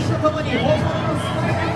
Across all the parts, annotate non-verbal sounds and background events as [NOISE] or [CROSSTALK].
拍子とともに。本物のスパイダーマ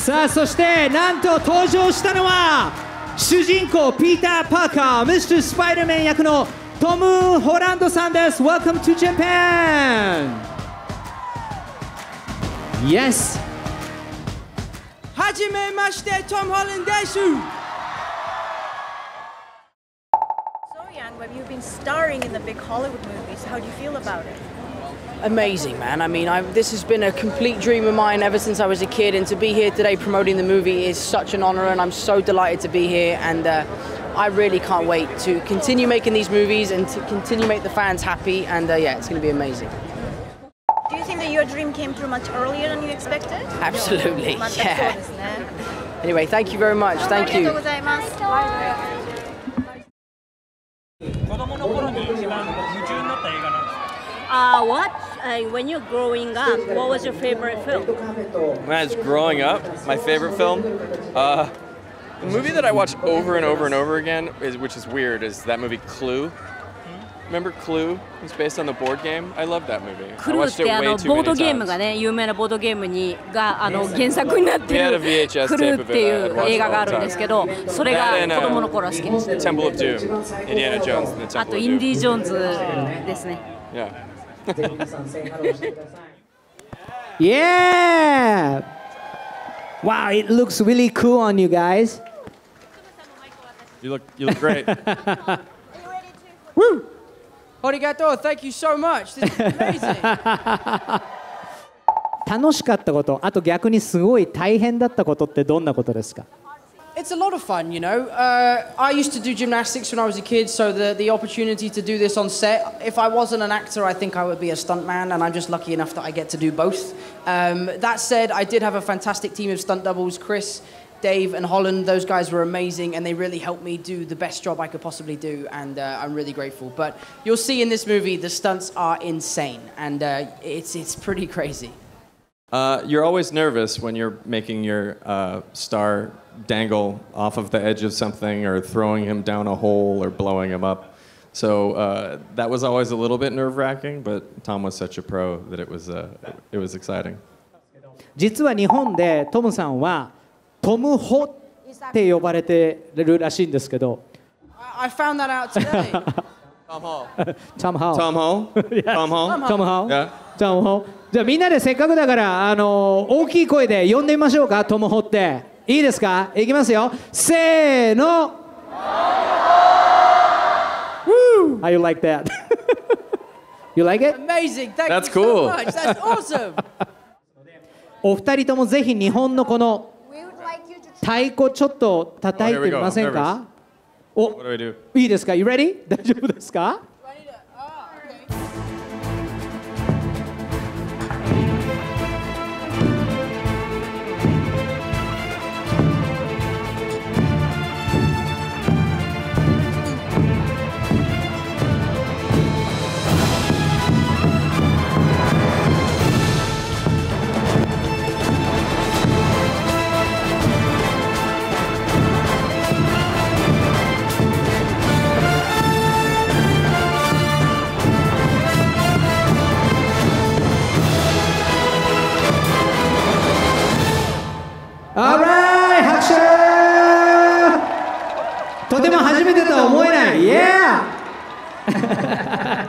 さあそしてなんと登場したのは主人公ピーター・パーカーミスター・スパイダーマン役のトム・ホランドさんです Welcome to Japan! Yes! はじめまして、トム・ホランです。So young, but you've been starring in the big Hollywood movies. How do you feel about it? amazing, man. I mean, I, this has been a complete dream of mine ever since I was a kid, and to be here today promoting the movie is such an honor, and I'm so delighted to be here. And uh, I really can't wait to continue making these movies and to continue make the fans happy. And uh, yeah, it's going to be amazing. Do you think that your dream came true much earlier than you expected? Absolutely, yeah. Anyway, thank you very much. Thank you. Uh, what, uh, when you're growing up, what was your favorite film? When I was growing up, my favorite film, uh, the movie that I watch over and over and over again, is, which is weird, is that movie Clue. Remember Clue? It's based on the board game. I love that movie. ク I ルーっ watched it てあ way の too ボード many ゲームが times. ね有名なボードゲームにがあの原作になって We had a る VHS クルーってい tape of it. I had う watched 映 it 画 all があ the るん time. ですけどそれが That and, 子 uh, 供の頃好きでした Temple of Doom. Indiana Jones and the あ Temple と of インディ・ Doom. ジョーンズですね Yeah. Yeah! Wow, it looks really cool on you guys. You look, you look great. Arigato. Thank you so much. This is amazing. 楽しかったこと、あと逆にすごい大変だったことってどんなことですか It's a lot of fun, you know. Uh, I used to do gymnastics when I was a kid, so the, the opportunity to do this on set, if I wasn't an actor, I think I would be a stuntman, and I'm just lucky enough that I get to do both. Um, that said, I did have a fantastic team of stunt doubles Chris, Dave, and Holland. Those guys were amazing, and they really helped me do the best job I could possibly do, and uh, I'm really grateful. But you'll see in this movie, the stunts are insane, and uh, it's, it's pretty [LAUGHS] crazy. Uh, you're always nervous when you're making your uh, star dangle off of the edge of something or throwing him down a hole or blowing him up. So uh, that was always a little bit nerve wracking, but Tom was such a pro that it was, uh, it was exciting. 実は日本でトムさんはトム・ホって呼ばれてるらしいんですけど I, I found that out today. [LAUGHS] Tom Hall. トム・ホ Tom Hall? [LAUGHS] Tom Hall? トム・ホ Yeah. トム・ホ じゃみんなでせっかくだから、あの、大きい声で読んでみましょうか、トムホって。いいですか？いきますよ。せーの。お二人ともぜひ日本のこの太鼓ちょっと叩いてみませんか、おいいですか ?You [LAUGHS] 大丈夫ですか？あらい拍手。とても初めてとは思えない。イエー